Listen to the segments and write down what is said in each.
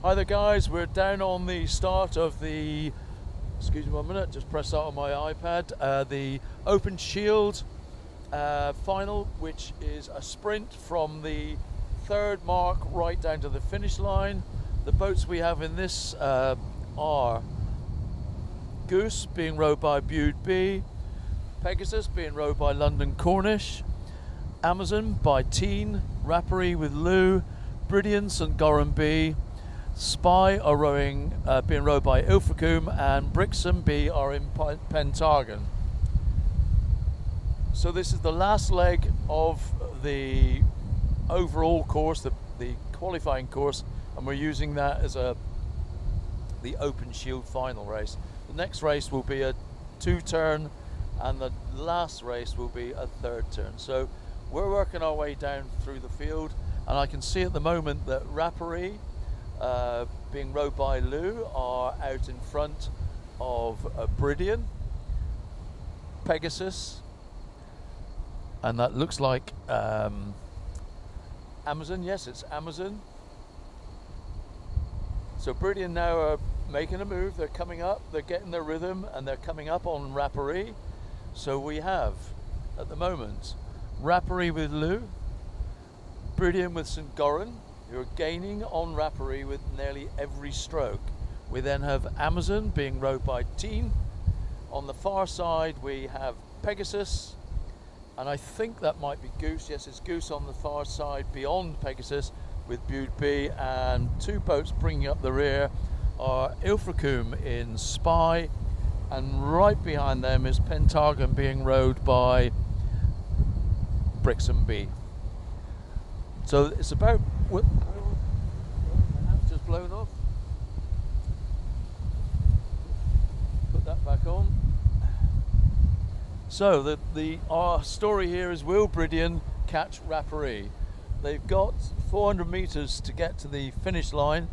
Hi there, guys. We're down on the start of the. Excuse me one minute. Just press that on my iPad. Uh, the Open Shield uh, final, which is a sprint from the third mark right down to the finish line. The boats we have in this uh, are Goose, being rowed by Bude B, Pegasus, being rowed by London Cornish, Amazon by Teign, Rapparee with Looe, Brilliant St. Goran B, Spy are rowing, uh, being rowed by Ilfracombe, and Brixham B are in Pentargon. So this is the last leg of the overall course, the, the qualifying course, and we're using that as a the Open Shield final race. The next race will be a two-turn, and the last race will be a third turn. So we're working our way down through the field, and I can see at the moment that Rapparee uh, being rowed by Looe are out in front of uh, Bridian, Pegasus, and that looks like um, Amazon. Yes, it's Amazon. So Bridian now are making a move. They're coming up. They're getting their rhythm, and they're coming up on Rapparee. So we have, at the moment, Rapparee with Looe, Bridian with St. Goran, you're gaining on Rapparee with nearly every stroke. We then have Amazon being rowed by Teign. On the far side, we have Pegasus, and I think that might be Goose. Yes, it's Goose on the far side beyond Pegasus with Bude B, and two boats bringing up the rear are Ilfracombe in Spy, and right behind them is Pentargon being rowed by Brixham B. So it's about just blown off. Put that back on. So the the our story here is will Bridian catch Rapparee? They've got 400 meters to get to the finish line,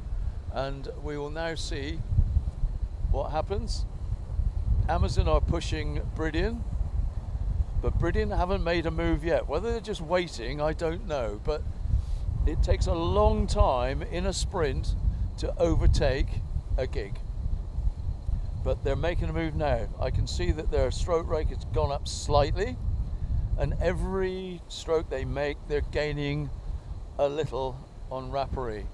and we will now see what happens. Amazon are pushing Bridian, but Bridian haven't made a move yet. Whether they're just waiting, I don't know. But it takes a long time in a sprint to overtake a gig. But they're making a move now. I can see that their stroke rate has gone up slightly, and every stroke they make, they're gaining a little on Rapparee.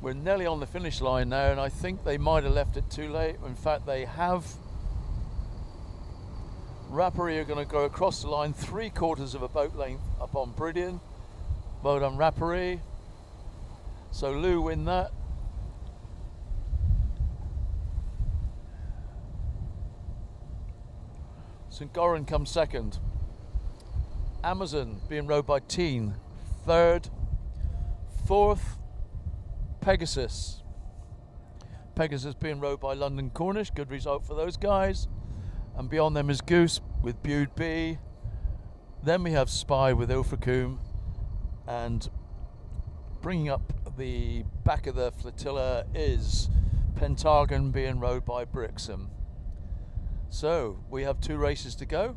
We're nearly on the finish line now, and I think they might have left it too late. In fact, they have Rapparee are going to go across the line three quarters of a boat length up on Bridian. Well done, Rapparee. So Looe win that. St. Goran comes second. Amazon being rowed by Teign, third. Fourth, Pegasus. Pegasus being rowed by London Cornish. Good result for those guys and beyond them is Goose with Bude B. Then we have Spy with Ilfracombe, and bringing up the back of the flotilla is Pentargon being rowed by Brixham. So we have two races to go.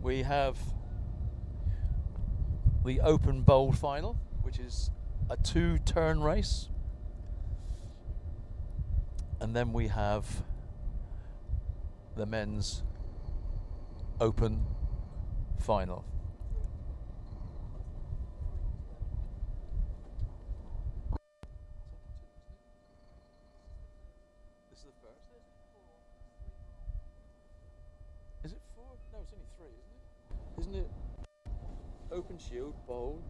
We have the Open Bowl final, which is a two turn race. And then we have the men's open final. This is the first. Is it four? No, it's only three, isn't it? Isn't it? Open shield, bowl.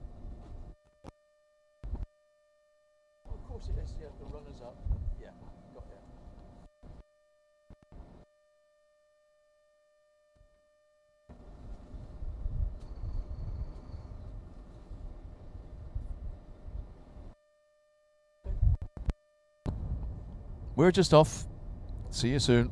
Oh, of course it is. Yeah, the runners up. Yeah, got it. We're just off. See you soon.